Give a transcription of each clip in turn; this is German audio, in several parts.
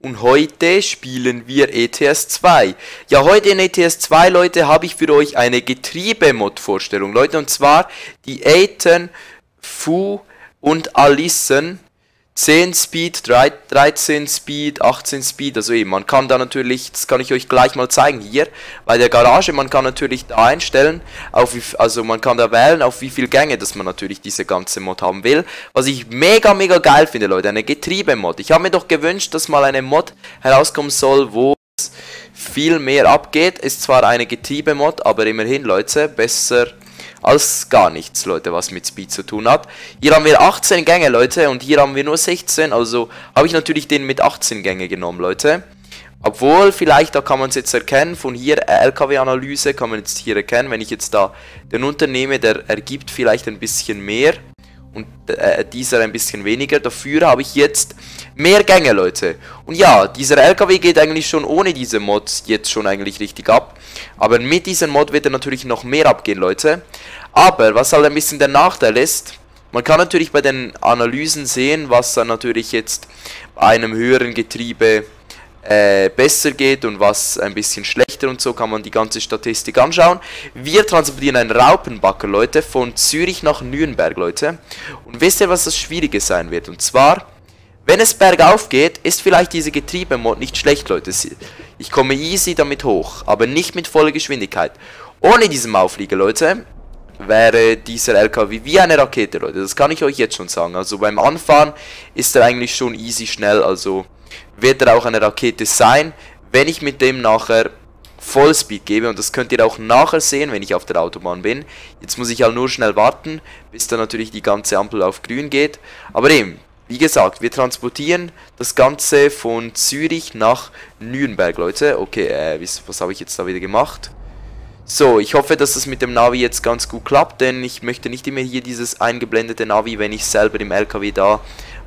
Und heute spielen wir ETS 2. Ja, heute in ETS 2, Leute, habe ich für euch eine Getriebe-Mod-Vorstellung. Leute, und zwar die Aten, Fu und Alison 10 Speed, 13 Speed, 18 Speed, also eben, man kann da natürlich, das kann ich euch gleich mal zeigen hier, bei der Garage, man kann natürlich da einstellen, auf wie, also man kann da wählen, auf wie viel Gänge, dass man natürlich diese ganze Mod haben will, was ich mega, mega geil finde, Leute, eine Getriebe-Mod. Ich habe mir doch gewünscht, dass mal eine Mod herauskommen soll, wo viel mehr abgeht, ist zwar eine Getriebe-Mod, aber immerhin, Leute, besser als gar nichts, Leute, was mit Speed zu tun hat. Hier haben wir 18 Gänge, Leute, und hier haben wir nur 16, also habe ich natürlich den mit 18 Gänge genommen, Leute. Obwohl, vielleicht, da kann man es jetzt erkennen, von hier LKW-Analyse kann man jetzt hier erkennen, wenn ich jetzt da den unternehme, der ergibt vielleicht ein bisschen mehr und äh, dieser ein bisschen weniger. Dafür habe ich jetzt mehr Gänge, Leute. Und ja, dieser LKW geht eigentlich schon ohne diese Mods jetzt schon eigentlich richtig ab. Aber mit diesem Mod wird er natürlich noch mehr abgehen, Leute. Aber, was halt ein bisschen der Nachteil ist, man kann natürlich bei den Analysen sehen, was dann natürlich jetzt einem höheren Getriebe äh, besser geht und was ein bisschen schlechter und so kann man die ganze Statistik anschauen. Wir transportieren einen Raupenbacker, Leute, von Zürich nach Nürnberg, Leute. Und wisst ihr, was das Schwierige sein wird? Und zwar, wenn es bergauf geht, ist vielleicht diese Getriebemod nicht schlecht, Leute. Ich komme easy damit hoch, aber nicht mit voller Geschwindigkeit. Ohne diesen Auflieger, Leute, wäre dieser LKW wie eine Rakete, Leute. Das kann ich euch jetzt schon sagen. Also beim Anfahren ist er eigentlich schon easy schnell, also wird er auch eine Rakete sein, wenn ich mit dem nachher Vollspeed gebe und das könnt ihr auch nachher sehen, wenn ich auf der Autobahn bin. Jetzt muss ich halt nur schnell warten, bis dann natürlich die ganze Ampel auf grün geht. Aber eben, wie gesagt, wir transportieren das Ganze von Zürich nach Nürnberg, Leute. Okay, äh, was, was habe ich jetzt da wieder gemacht? So, ich hoffe, dass das mit dem Navi jetzt ganz gut klappt, denn ich möchte nicht immer hier dieses eingeblendete Navi, wenn ich selber im LKW da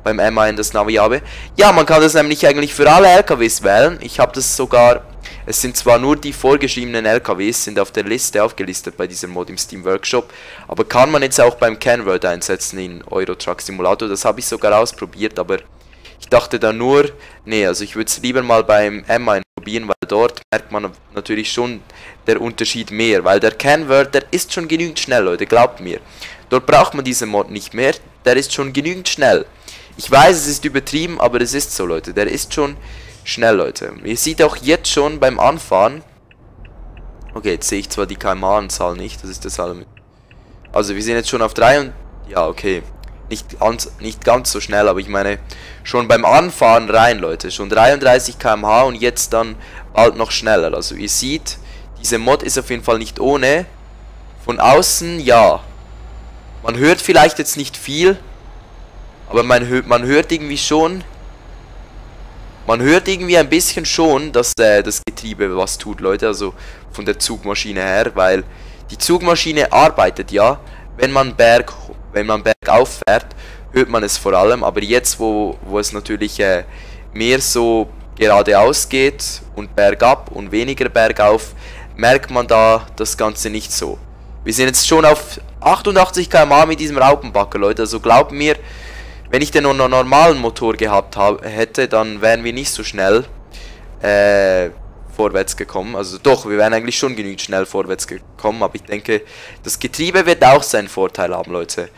beim MAN das Navi habe. Ja, man kann das nämlich eigentlich für alle LKWs wählen. Ich habe das sogar, es sind zwar nur die vorgeschriebenen LKWs, sind auf der Liste aufgelistet bei diesem Mod im Steam Workshop, aber kann man jetzt auch beim Canword einsetzen in Euro Truck Simulator. Das habe ich sogar ausprobiert, aber ich dachte da nur, nee, also ich würde es lieber mal beim M1 probieren, weil dort merkt man natürlich schon der Unterschied mehr, weil der Canword, der ist schon genügend schnell, Leute, glaubt mir. Dort braucht man diesen Mod nicht mehr, der ist schon genügend schnell. Ich weiß, es ist übertrieben, aber es ist so, Leute, der ist schon schnell, Leute. Ihr seht auch jetzt schon beim Anfahren, okay, jetzt sehe ich zwar die kmh-Anzahl nicht, das ist das alle Also wir sind jetzt schon auf 3 und, ja, okay, nicht ganz, nicht ganz so schnell, aber ich meine, schon beim Anfahren rein, Leute. Schon 33 km/h und jetzt dann bald noch schneller. Also ihr seht, diese Mod ist auf jeden Fall nicht ohne. Von außen, ja. Man hört vielleicht jetzt nicht viel, aber man hört, man hört irgendwie schon... Man hört irgendwie ein bisschen schon, dass äh, das Getriebe was tut, Leute. Also von der Zugmaschine her, weil die Zugmaschine arbeitet ja, wenn man Berg wenn man bergauf fährt, hört man es vor allem. Aber jetzt, wo, wo es natürlich äh, mehr so geradeaus geht und bergab und weniger bergauf, merkt man da das Ganze nicht so. Wir sind jetzt schon auf 88 km/h mit diesem Raupenbacker, Leute. Also glaubt mir, wenn ich den normalen Motor gehabt hab, hätte, dann wären wir nicht so schnell äh, vorwärts gekommen. Also doch, wir wären eigentlich schon genügend schnell vorwärts gekommen, aber ich denke, das Getriebe wird auch seinen Vorteil haben, Leute.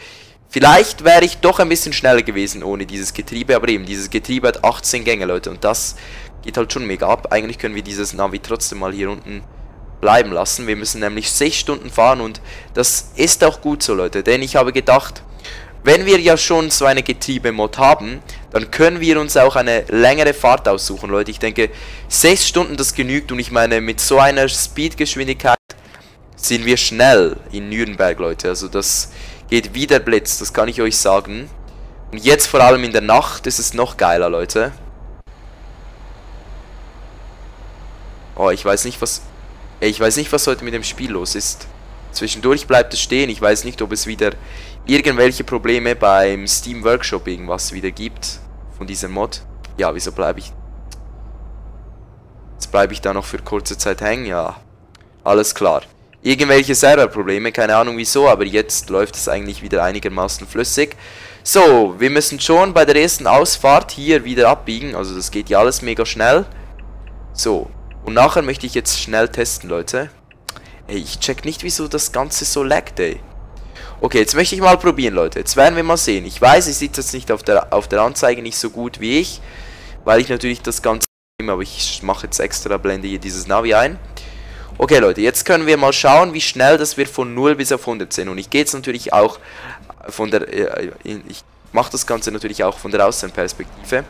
Vielleicht wäre ich doch ein bisschen schneller gewesen ohne dieses Getriebe, aber eben, dieses Getriebe hat 18 Gänge, Leute, und das geht halt schon mega ab. Eigentlich können wir dieses Navi trotzdem mal hier unten bleiben lassen. Wir müssen nämlich 6 Stunden fahren und das ist auch gut so, Leute, denn ich habe gedacht, wenn wir ja schon so eine Getriebe-Mod haben, dann können wir uns auch eine längere Fahrt aussuchen, Leute. Ich denke, 6 Stunden, das genügt und ich meine, mit so einer Speedgeschwindigkeit sind wir schnell in Nürnberg, Leute. Also das geht wie der Blitz, das kann ich euch sagen. Und jetzt vor allem in der Nacht ist es noch geiler, Leute. Oh, ich weiß nicht, was... Ich weiß nicht, was heute mit dem Spiel los ist. Zwischendurch bleibt es stehen. Ich weiß nicht, ob es wieder irgendwelche Probleme beim Steam Workshop irgendwas wieder gibt von diesem Mod. Ja, wieso bleibe ich... Jetzt bleibe ich da noch für kurze Zeit hängen, ja. Alles klar. irgendwelche Serverprobleme, keine Ahnung wieso, aber jetzt läuft es eigentlich wieder einigermaßen flüssig. So, wir müssen schon bei der ersten Ausfahrt hier wieder abbiegen, also das geht ja alles mega schnell. So, und nachher möchte ich jetzt schnell testen, Leute. Ey, ich check nicht, wieso das Ganze so laggt, ey. Okay, jetzt möchte ich mal probieren, Leute. Jetzt werden wir mal sehen. Ich weiß, ich sieht jetzt nicht auf der, auf der Anzeige nicht so gut wie ich, weil ich natürlich das Ganze aber ich mache jetzt extra, blende hier dieses Navi ein. Okay, Leute, jetzt können wir mal schauen, wie schnell das wir von 0 bis auf 100 sind. Und ich gehe jetzt natürlich auch von der, äh, ich mache das Ganze natürlich auch von der Außenperspektive.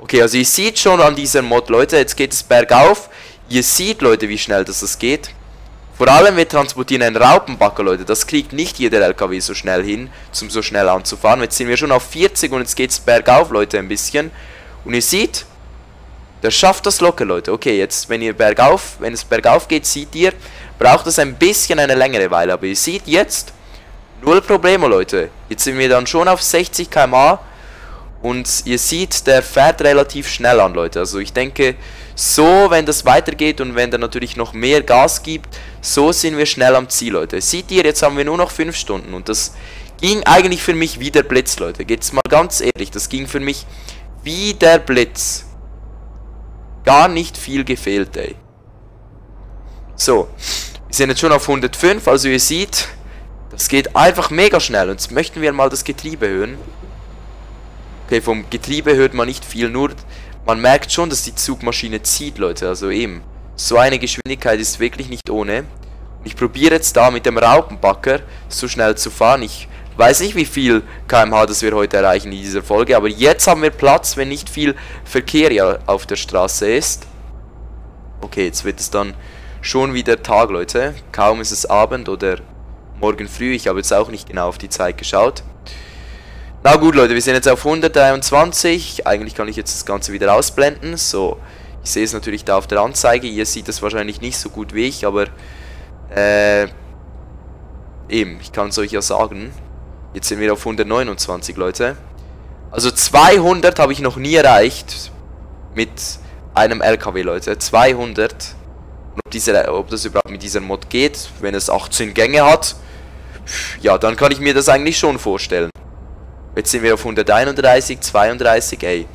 Okay, also ihr seht schon an dieser Mod, Leute, jetzt geht es bergauf. Ihr seht, Leute, wie schnell das, das geht. Vor allem, wir transportieren einen Raupenbacker, Leute. Das kriegt nicht jeder LKW so schnell hin, zum so schnell anzufahren. Jetzt sind wir schon auf 40 und jetzt geht es bergauf, Leute, ein bisschen. Und ihr seht, der schafft das locker, Leute. Okay, jetzt, wenn ihr bergauf, wenn es bergauf geht, seht ihr, braucht es ein bisschen eine längere Weile. Aber ihr seht jetzt, null Probleme, Leute. Jetzt sind wir dann schon auf 60 km/h und ihr seht, der fährt relativ schnell an, Leute. Also ich denke, so, wenn das weitergeht und wenn der natürlich noch mehr Gas gibt, so sind wir schnell am Ziel, Leute. Seht ihr, jetzt haben wir nur noch 5 Stunden und das ging eigentlich für mich wie der Blitz, Leute. Geht's mal ganz ehrlich, das ging für mich wie der Blitz. Gar nicht viel gefehlt, ey. So, wir sind jetzt schon auf 105, also ihr seht, das geht einfach mega schnell. Und jetzt möchten wir mal das Getriebe hören. Okay, vom Getriebe hört man nicht viel, nur man merkt schon, dass die Zugmaschine zieht, Leute. Also eben, so eine Geschwindigkeit ist wirklich nicht ohne. Ich probiere jetzt da mit dem Raupenbacker so schnell zu fahren. Ich weiß nicht, wie viel kmh das wir heute erreichen in dieser Folge, aber jetzt haben wir Platz, wenn nicht viel Verkehr auf der Straße ist. Okay, jetzt wird es dann schon wieder Tag, Leute. Kaum ist es Abend oder morgen früh. Ich habe jetzt auch nicht genau auf die Zeit geschaut. Na gut, Leute, wir sind jetzt auf 123. Eigentlich kann ich jetzt das Ganze wieder ausblenden. So, ich sehe es natürlich da auf der Anzeige. Ihr seht es wahrscheinlich nicht so gut wie ich, aber äh, eben, ich kann es euch ja sagen. Jetzt sind wir auf 129, Leute. Also 200 habe ich noch nie erreicht mit einem LKW, Leute. 200. Und ob, diese, ob das überhaupt mit dieser Mod geht, wenn es 18 Gänge hat, ja, dann kann ich mir das eigentlich schon vorstellen. Jetzt sind wir auf 131, 32, ey.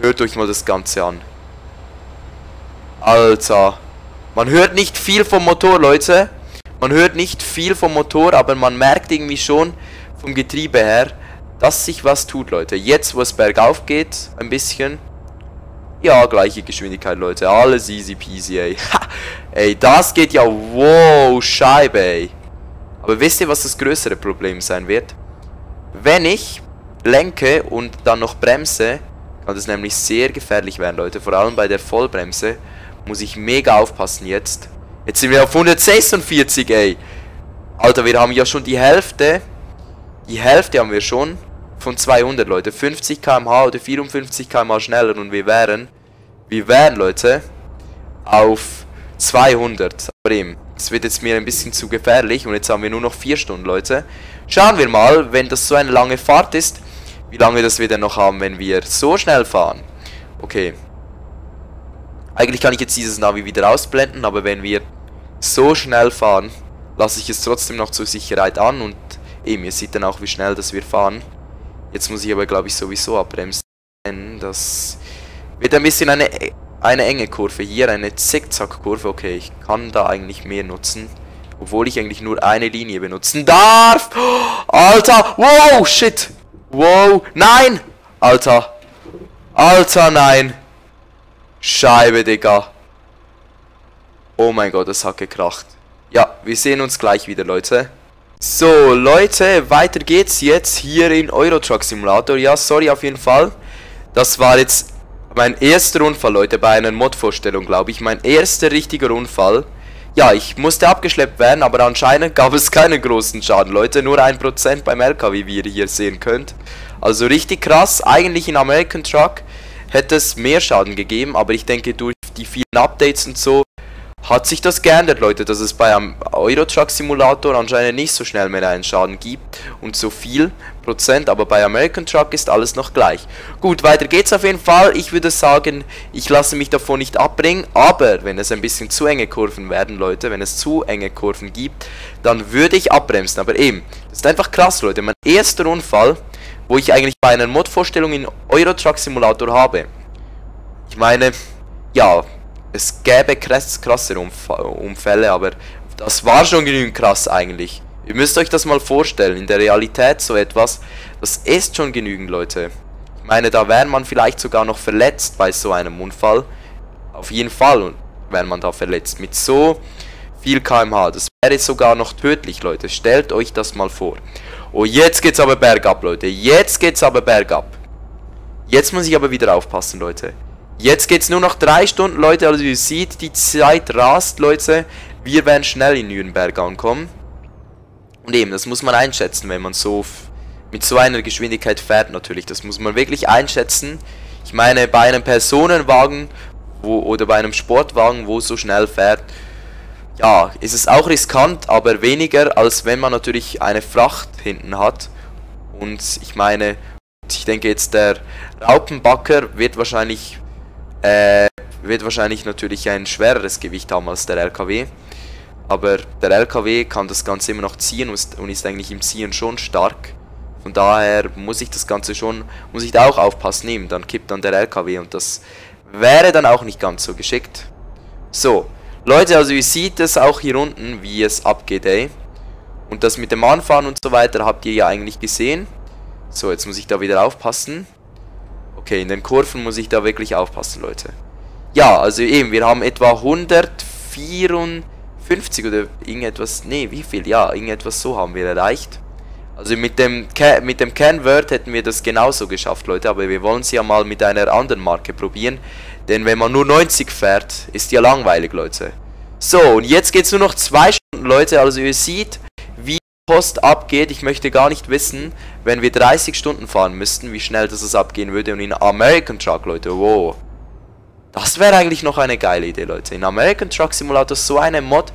Hört euch mal das Ganze an. Alter. Man hört nicht viel vom Motor, Leute. Man hört nicht viel vom Motor, aber man merkt irgendwie schon vom Getriebe her, dass sich was tut, Leute. Jetzt, wo es bergauf geht, ein bisschen. Ja, gleiche Geschwindigkeit, Leute. Alles easy peasy, ey. Ha, ey, das geht ja... Wow, Scheibe, ey. Aber wisst ihr, was das größere Problem sein wird? Wenn ich lenke und dann noch bremse, kann das nämlich sehr gefährlich werden, Leute. Vor allem bei der Vollbremse muss ich mega aufpassen jetzt. Jetzt sind wir auf 146, ey. Alter, wir haben ja schon die Hälfte. Die Hälfte haben wir schon von 200, Leute. 50 km/h oder 54 km/h schneller und wir wären, wir wären, Leute, auf 200. Aber eben, es wird jetzt mir ein bisschen zu gefährlich und jetzt haben wir nur noch 4 Stunden, Leute. Schauen wir mal, wenn das so eine lange Fahrt ist, wie lange das wir denn noch haben, wenn wir so schnell fahren. Okay. Eigentlich kann ich jetzt dieses Navi wieder ausblenden, aber wenn wir so schnell fahren, lasse ich es trotzdem noch zur Sicherheit an und eben, ihr seht dann auch, wie schnell das wir fahren. Jetzt muss ich aber, glaube ich, sowieso abbremsen. Das wird ein bisschen eine, eine enge Kurve. Hier eine Zickzack-Kurve. Okay, ich kann da eigentlich mehr nutzen. Obwohl ich eigentlich nur eine Linie benutzen darf. Alter. Wow, shit. Wow. Nein. Alter. Alter, nein. Scheibe, Digga. Oh mein Gott, das hat gekracht. Ja, wir sehen uns gleich wieder, Leute. So, Leute, weiter geht's jetzt hier in Euro Truck Simulator. Ja, sorry auf jeden Fall. Das war jetzt mein erster Unfall, Leute, bei einer Mod-Vorstellung, glaube ich. Mein erster richtiger Unfall. Ja, ich musste abgeschleppt werden, aber anscheinend gab es keinen großen Schaden, Leute. Nur 1% beim LKW, wie ihr hier sehen könnt. Also richtig krass. Eigentlich in American Truck hätte es mehr Schaden gegeben, aber ich denke durch die vielen Updates und so hat sich das geändert, Leute, dass es bei einem Eurotruck Simulator anscheinend nicht so schnell mehr einen Schaden gibt und so viel Prozent, aber bei American Truck ist alles noch gleich. Gut, weiter geht's auf jeden Fall. Ich würde sagen, ich lasse mich davon nicht abbringen, aber wenn es ein bisschen zu enge Kurven werden, Leute, wenn es zu enge Kurven gibt, dann würde ich abbremsen. Aber eben, das ist einfach krass, Leute. Mein erster Unfall, wo ich eigentlich bei einer Mod-Vorstellung in Eurotruck Simulator habe. Ich meine, ja, es gäbe krass, krasse Unfälle, aber das war schon genügend krass eigentlich. Ihr müsst euch das mal vorstellen, in der Realität so etwas, das ist schon genügend, Leute. Ich meine, da wäre man vielleicht sogar noch verletzt bei so einem Unfall. Auf jeden Fall wäre man da verletzt. Mit so viel kmh. Das wäre sogar noch tödlich, Leute. Stellt euch das mal vor. Oh, jetzt geht's aber bergab, Leute. Jetzt geht's aber bergab. Jetzt muss ich aber wieder aufpassen, Leute. Jetzt geht's nur noch drei Stunden, Leute. Also ihr seht, die Zeit rast, Leute. Wir werden schnell in Nürnberg ankommen. Und eben, das muss man einschätzen, wenn man so mit so einer Geschwindigkeit fährt natürlich. Das muss man wirklich einschätzen. Ich meine, bei einem Personenwagen wo, oder bei einem Sportwagen, wo es so schnell fährt, ja, ist es auch riskant, aber weniger, als wenn man natürlich eine Fracht hinten hat. Und ich meine, ich denke jetzt, der Raupenbacker wird wahrscheinlich äh, wird wahrscheinlich natürlich ein schwereres Gewicht haben als der LKW. Aber der LKW kann das Ganze immer noch ziehen und ist eigentlich im Ziehen schon stark. Von daher muss ich das Ganze schon, muss ich da auch aufpassen nehmen. Dann kippt dann der LKW und das wäre dann auch nicht ganz so geschickt. So, Leute, also ihr seht es auch hier unten, wie es abgeht, ey. Und das mit dem Anfahren und so weiter habt ihr ja eigentlich gesehen. So, jetzt muss ich da wieder aufpassen. Okay, in den Kurven muss ich da wirklich aufpassen, Leute. Ja, also eben, wir haben etwa 154 oder irgendetwas, nee, wie viel? Ja, irgendetwas so haben wir erreicht. Also mit dem, mit dem Canword hätten wir das genauso geschafft, Leute, aber wir wollen es ja mal mit einer anderen Marke probieren. Denn wenn man nur 90 fährt, ist ja langweilig, Leute. So, und jetzt geht es nur noch zwei Stunden, Leute, also ihr seht, Post abgeht. Ich möchte gar nicht wissen, wenn wir 30 Stunden fahren müssten, wie schnell das es abgehen würde. Und in American Truck, Leute, wow. Das wäre eigentlich noch eine geile Idee, Leute. In American Truck Simulator so eine Mod.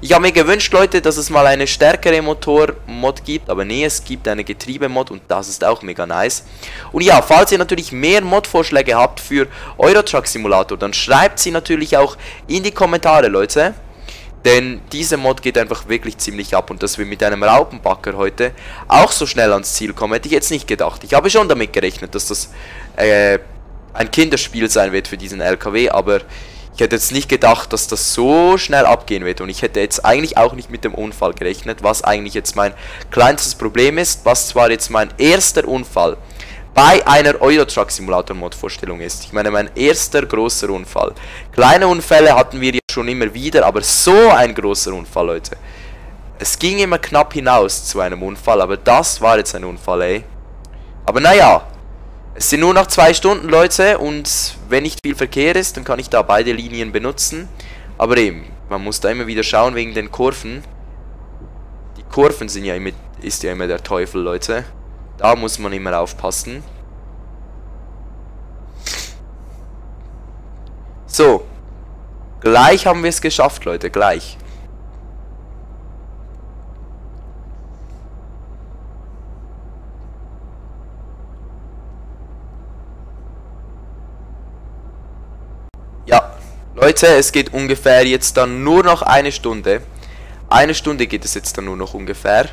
Ich habe mir gewünscht, Leute, dass es mal eine stärkere Motor-Mod gibt, aber nee, es gibt eine Getriebe-Mod und das ist auch mega nice. Und ja, falls ihr natürlich mehr Mod-Vorschläge habt für Euro Truck Simulator, dann schreibt sie natürlich auch in die Kommentare, Leute. Denn diese Mod geht einfach wirklich ziemlich ab und dass wir mit einem Raupenbacker heute auch so schnell ans Ziel kommen, hätte ich jetzt nicht gedacht. Ich habe schon damit gerechnet, dass das äh, ein Kinderspiel sein wird für diesen LKW, aber ich hätte jetzt nicht gedacht, dass das so schnell abgehen wird und ich hätte jetzt eigentlich auch nicht mit dem Unfall gerechnet, was eigentlich jetzt mein kleinstes Problem ist, was zwar jetzt mein erster Unfall bei einer Eurotruck Simulator Mod Vorstellung ist. Ich meine, mein erster großer Unfall. Kleine Unfälle hatten wir ja schon immer wieder, aber so ein großer Unfall, Leute. Es ging immer knapp hinaus zu einem Unfall, aber das war jetzt ein Unfall, ey. Aber naja, es sind nur noch zwei Stunden, Leute, und wenn nicht viel Verkehr ist, dann kann ich da beide Linien benutzen. Aber eben, man muss da immer wieder schauen wegen den Kurven. Die Kurven sind ja immer, ist ja immer der Teufel, Leute. Da muss man immer aufpassen. So. Gleich haben wir es geschafft, Leute. Gleich. Ja. Leute, es geht ungefähr jetzt dann nur noch eine Stunde. Eine Stunde geht es jetzt dann nur noch ungefähr.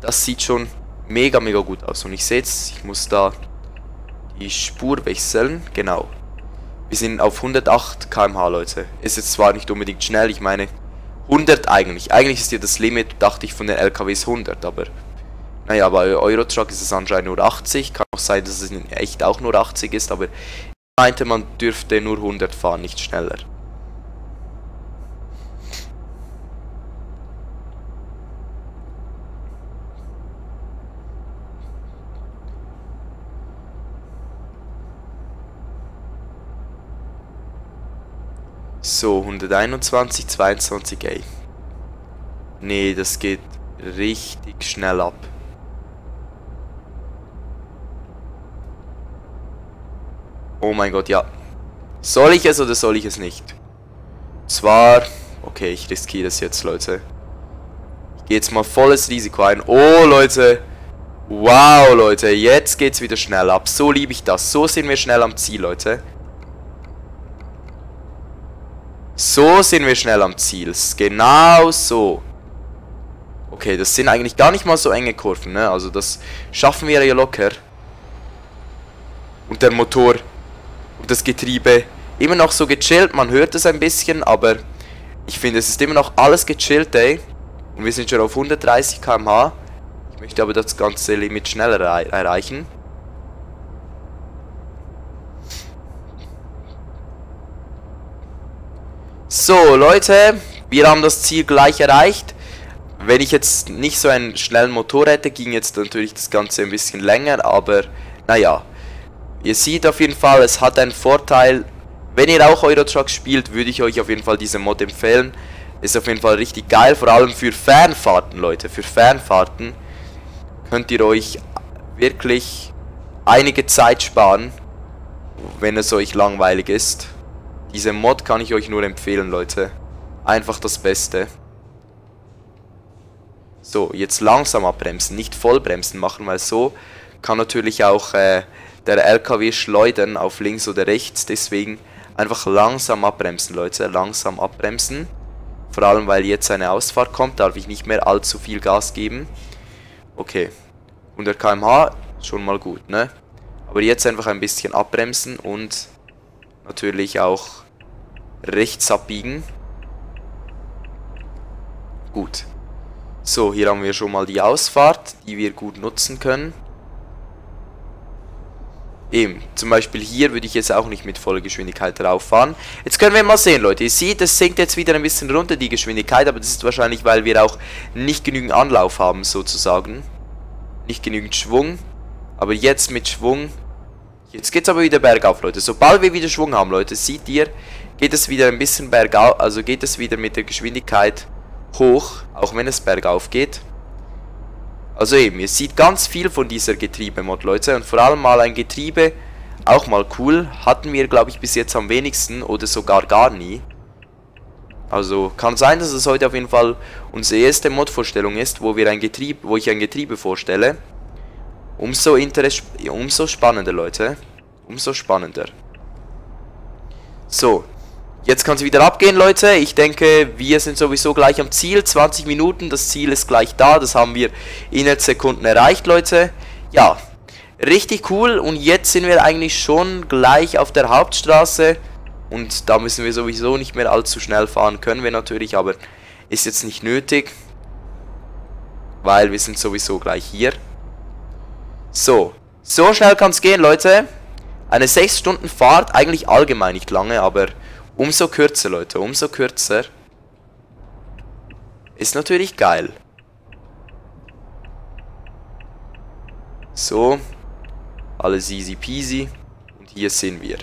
Das sieht schon mega, mega gut aus. Und ich sehe jetzt, ich muss da die Spur wechseln. Genau. Wir sind auf 108 km/h, Leute. Ist jetzt zwar nicht unbedingt schnell, ich meine 100 eigentlich. Eigentlich ist ja das Limit, dachte ich, von den LKWs 100, aber naja, bei Eurotruck ist es anscheinend nur 80. Kann auch sein, dass es in echt auch nur 80 ist, aber ich meinte, man dürfte nur 100 fahren, nicht schneller. So, 121, 22, ey. Nee, das geht richtig schnell ab. Oh mein Gott, ja. Soll ich es oder soll ich es nicht? Zwar Okay, ich riskiere das jetzt, Leute. Ich gehe jetzt mal volles Risiko ein. Oh, Leute. Wow, Leute. Jetzt geht's wieder schnell ab. So liebe ich das. So sind wir schnell am Ziel, Leute. So sind wir schnell am Ziel. Genau so. Okay, das sind eigentlich gar nicht mal so enge Kurven, ne? Also das schaffen wir ja locker. Und der Motor und das Getriebe immer noch so gechillt. Man hört es ein bisschen, aber ich finde, es ist immer noch alles gechillt, ey. Und wir sind schon auf 130 km/h. Ich möchte aber das ganze Limit schneller erreichen. So, Leute, wir haben das Ziel gleich erreicht. Wenn ich jetzt nicht so einen schnellen Motor hätte, ging jetzt natürlich das Ganze ein bisschen länger, aber naja. Ihr seht auf jeden Fall, es hat einen Vorteil. Wenn ihr auch Eurotruck spielt, würde ich euch auf jeden Fall diese Mod empfehlen. Ist auf jeden Fall richtig geil, vor allem für Fernfahrten, Leute. Für Fernfahrten könnt ihr euch wirklich einige Zeit sparen, wenn es euch langweilig ist. Diese Mod kann ich euch nur empfehlen, Leute. Einfach das Beste. So, jetzt langsam abbremsen, nicht vollbremsen machen, weil so kann natürlich auch äh, der LKW schleudern auf links oder rechts. Deswegen einfach langsam abbremsen, Leute. Langsam abbremsen. Vor allem, weil jetzt eine Ausfahrt kommt, darf ich nicht mehr allzu viel Gas geben. Okay. 100 km/h, schon mal gut, ne? Aber jetzt einfach ein bisschen abbremsen und natürlich auch rechts abbiegen. Gut. So, hier haben wir schon mal die Ausfahrt, die wir gut nutzen können. Eben, zum Beispiel hier würde ich jetzt auch nicht mit voller Geschwindigkeit drauf fahren. Jetzt können wir mal sehen, Leute. Ihr seht, es sinkt jetzt wieder ein bisschen runter, die Geschwindigkeit. Aber das ist wahrscheinlich, weil wir auch nicht genügend Anlauf haben, sozusagen. Nicht genügend Schwung. Aber jetzt mit Schwung... Jetzt geht es aber wieder bergauf, Leute. Sobald wir wieder Schwung haben, Leute, seht ihr, geht es wieder ein bisschen bergauf. Also geht es wieder mit der Geschwindigkeit hoch, auch wenn es bergauf geht. Also eben, ihr seht ganz viel von dieser Getriebemod, Leute. Und vor allem mal ein Getriebe, auch mal cool. Hatten wir, glaube ich, bis jetzt am wenigsten oder sogar gar nie. Also kann sein, dass es heute auf jeden Fall unsere erste Mod-Vorstellung ist, wo wir ein Getriebe, wo ich ein Getriebe vorstelle. Umso, Interess umso spannender, Leute. Umso spannender. So, Jetzt kann es wieder abgehen, Leute. Ich denke, wir sind sowieso gleich am Ziel. 20 Minuten, das Ziel ist gleich da. Das haben wir innerhalb Sekunden erreicht, Leute. Ja, richtig cool. Und jetzt sind wir eigentlich schon gleich auf der Hauptstraße. Und da müssen wir sowieso nicht mehr allzu schnell fahren. Können wir natürlich, aber ist jetzt nicht nötig. Weil wir sind sowieso gleich hier. So, so schnell kann es gehen, Leute. Eine 6 Stunden Fahrt, eigentlich allgemein nicht lange, aber Umso kürzer, Leute, umso kürzer. Ist natürlich geil. So. Alles easy peasy. Und hier sind wir.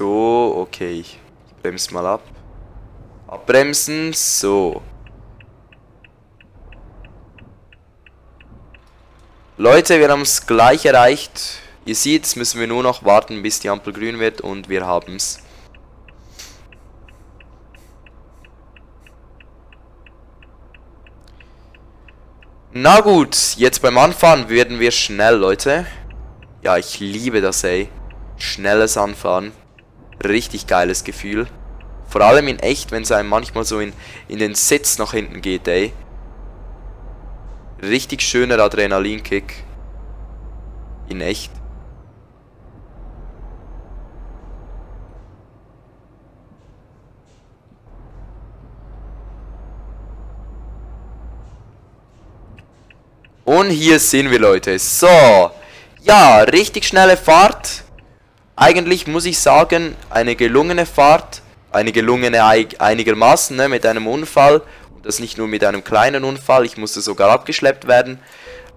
So, okay. Ich bremse mal ab. Abbremsen, so. Leute, wir haben es gleich erreicht. Ihr seht, jetzt müssen wir nur noch warten, bis die Ampel grün wird und wir haben es. Na gut, jetzt beim Anfahren werden wir schnell, Leute. Ja, ich liebe das, ey. Schnelles Anfahren richtig geiles Gefühl. Vor allem in echt, wenn es einem manchmal so in, in den Sitz nach hinten geht, ey. Richtig schöner Adrenalinkick. In echt. Und hier sind wir, Leute. So. Ja, richtig schnelle Fahrt. Eigentlich muss ich sagen, eine gelungene Fahrt, eine gelungene einigermaßen ne, mit einem Unfall. Und das nicht nur mit einem kleinen Unfall, ich musste sogar abgeschleppt werden.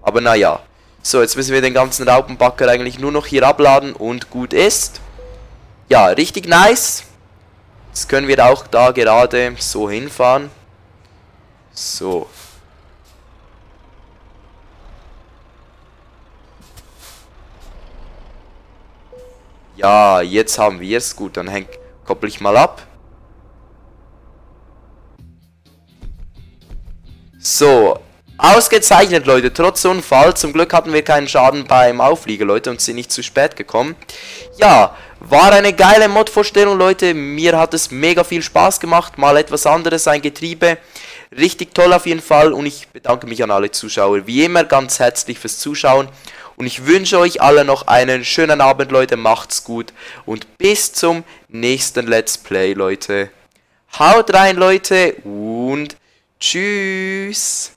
Aber naja. So, jetzt müssen wir den ganzen Raupenbacker eigentlich nur noch hier abladen und gut ist. Ja, richtig nice. Jetzt können wir auch da gerade so hinfahren. So. Ja, jetzt haben wir es. Gut, dann häng, koppel ich mal ab. So, ausgezeichnet, Leute. Trotz Unfall. Zum Glück hatten wir keinen Schaden beim Aufliegen, Leute, und sind nicht zu spät gekommen. Ja, war eine geile Mod-Vorstellung, Leute. Mir hat es mega viel Spaß gemacht. Mal etwas anderes, ein Getriebe. Richtig toll auf jeden Fall. Und ich bedanke mich an alle Zuschauer. Wie immer ganz herzlich fürs Zuschauen. Und ich wünsche euch alle noch einen schönen Abend, Leute. Macht's gut. Und bis zum nächsten Let's Play, Leute. Haut rein, Leute. Und tschüss.